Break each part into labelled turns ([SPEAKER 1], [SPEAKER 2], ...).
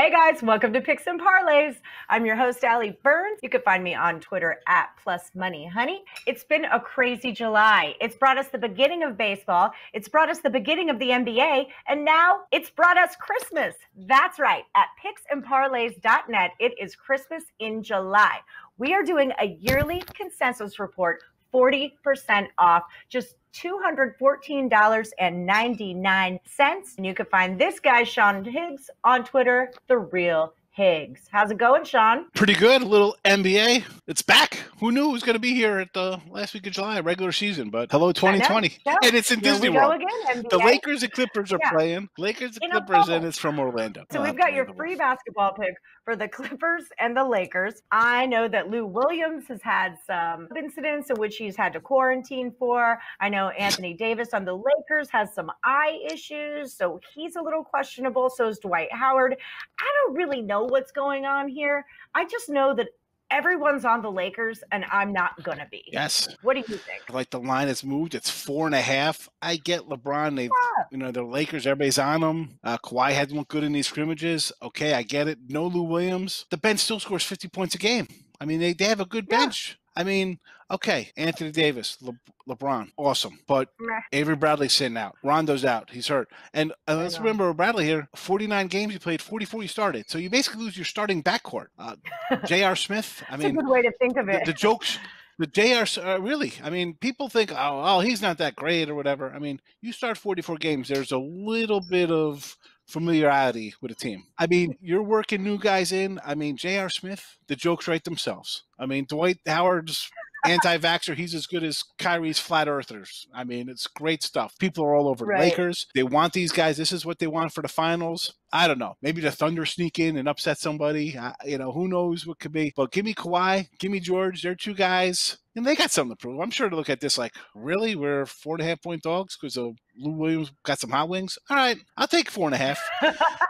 [SPEAKER 1] Hey guys, welcome to Picks and Parlays. I'm your host, Ali Burns. You can find me on Twitter at Plus Money Honey. It's been a crazy July. It's brought us the beginning of baseball, it's brought us the beginning of the NBA, and now it's brought us Christmas. That's right. At picksandparlays.net, it is Christmas in July. We are doing a yearly consensus report 40% off, just $214.99. And you can find this guy, Sean Higgs, on Twitter, The Real Higgs. How's it going, Sean?
[SPEAKER 2] Pretty good. A little NBA. It's back. Who knew it was going to be here at the last week of July, regular season? But hello, 2020.
[SPEAKER 1] Yeah.
[SPEAKER 2] And it's in
[SPEAKER 1] Here
[SPEAKER 2] Disney World.
[SPEAKER 1] again,
[SPEAKER 2] The Lakers and Clippers are
[SPEAKER 1] Yeah.
[SPEAKER 2] playing. Lakers and
[SPEAKER 1] In
[SPEAKER 2] Clippers, and it's from Orlando.
[SPEAKER 1] So we've ah, got your free basketball pick for the Clippers and the Lakers. I know that Lou Williams has had some incidents in which he's had to quarantine for. I know Anthony Davis on the Lakers has some eye issues, so he's a little questionable. So is Dwight Howard. I don't really know what's going on here. I just know that everyone's on the Lakers and I'm not going to be.
[SPEAKER 2] Yes.
[SPEAKER 1] What do you think?
[SPEAKER 2] Like the line has moved. It's four and a half. I get LeBron. They,
[SPEAKER 1] Yeah.
[SPEAKER 2] you know, the Lakers. Everybody's on them. Uh, Kawhi hasn't looked good in these scrimmages. Okay, I get it. No Lou Williams. The bench still scores fifty points a game. I mean, they, they have a good
[SPEAKER 1] Yeah.
[SPEAKER 2] bench. I mean, okay, Anthony Davis, Le- LeBron, awesome. But. Avery Bradley's sitting out. Rondo's out. He's hurt. And uh, let's remember Bradley here 49 games he played, 44 you started. So you basically lose your starting backcourt. Uh, J.R. Smith, I
[SPEAKER 1] That's
[SPEAKER 2] mean,
[SPEAKER 1] a good way to think of
[SPEAKER 2] the,
[SPEAKER 1] it.
[SPEAKER 2] the jokes. The JR, uh, really, I mean, people think, oh, oh, he's not that great or whatever. I mean, you start 44 games, there's a little bit of familiarity with a team. I mean, you're working new guys in. I mean, J.R. Smith, the jokes write themselves. I mean, Dwight Howard's anti-vaxxer, he's as good as Kyrie's flat earthers. I mean, it's great stuff. People are all over
[SPEAKER 1] Right.
[SPEAKER 2] Lakers. They want these guys. This is what they want for the finals. I don't know. Maybe the Thunder sneak in and upset somebody. I, you know, who knows what could be. But give me Kawhi, give me George. They're two guys, and they got something to prove. I'm sure to look at this like, really, we're four and a half point dogs because of Lou Williams got some hot wings. All right, I'll take four and a half.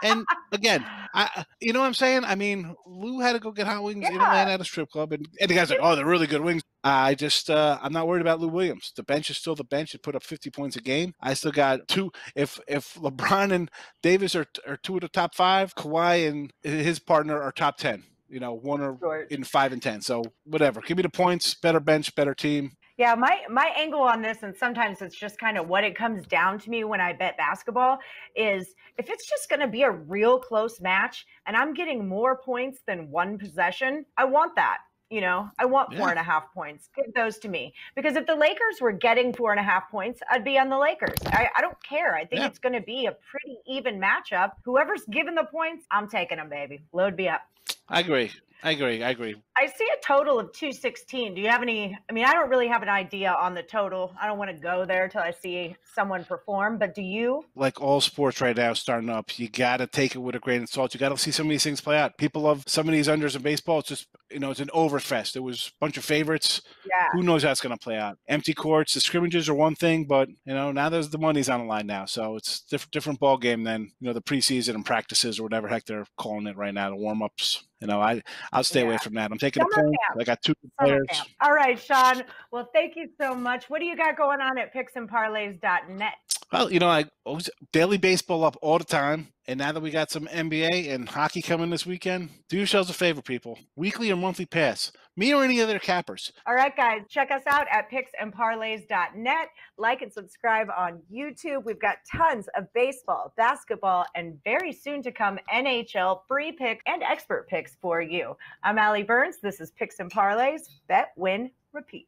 [SPEAKER 2] and again, I, you know what I'm saying? I mean, Lou had to go get hot wings in
[SPEAKER 1] Yeah.
[SPEAKER 2] Atlanta at a strip club, and, and the guys like, oh, they're really good wings. I just, uh, I'm not worried about Lou Williams. The bench is still the bench. It put up 50 points a game. I still got two. If if LeBron and Davis are are two of the top five, Kawhi and his partner are top ten. You know, one or in five and ten. So whatever. Give me the points. Better bench, better team.
[SPEAKER 1] Yeah, my my angle on this, and sometimes it's just kind of what it comes down to me when I bet basketball is if it's just going to be a real close match, and I'm getting more points than one possession, I want that. You know, I want four
[SPEAKER 2] Yeah.
[SPEAKER 1] and a half points. Give those to me because if the Lakers were getting four and a half points, I'd be on the Lakers. I, I don't care. I think
[SPEAKER 2] Yeah.
[SPEAKER 1] it's going to be a pretty even matchup. Whoever's given the points, I'm taking them, baby. Load me up.
[SPEAKER 2] I agree. I agree. I agree.
[SPEAKER 1] I see a total of 216. Do you have any? I mean, I don't really have an idea on the total. I don't want to go there till I see someone perform, but do you?
[SPEAKER 2] like all sports right now starting up, you got to take it with a grain of salt. You got to see some of these things play out. People love some of these unders in baseball. It's just, you know, it's an overfest. It was a bunch of favorites.
[SPEAKER 1] Yeah.
[SPEAKER 2] Who knows how it's going to play out? Empty courts, the scrimmages are one thing, but, you know, now there's the money's on the line now. So it's different, different ball game than, you know, the preseason and practices or whatever heck they're calling it right now, the warm ups. You know, I, I'll stay away from that. I'm taking
[SPEAKER 1] Summer
[SPEAKER 2] a point.
[SPEAKER 1] camp.
[SPEAKER 2] I got two players.
[SPEAKER 1] All right, Sean. Well, thank you so much. What do you got going on at picksandparlays.net?
[SPEAKER 2] Well, you know, I always daily baseball up all the time. And now that we got some NBA and hockey coming this weekend, do yourselves a favor, people. Weekly or monthly pass. Me or any other cappers.
[SPEAKER 1] All right, guys, check us out at picksandparlays.net. Like and subscribe on YouTube. We've got tons of baseball, basketball, and very soon to come NHL free pick and expert picks for you. I'm Ali Burns. This is Picks and Parlays. Bet, win, repeat.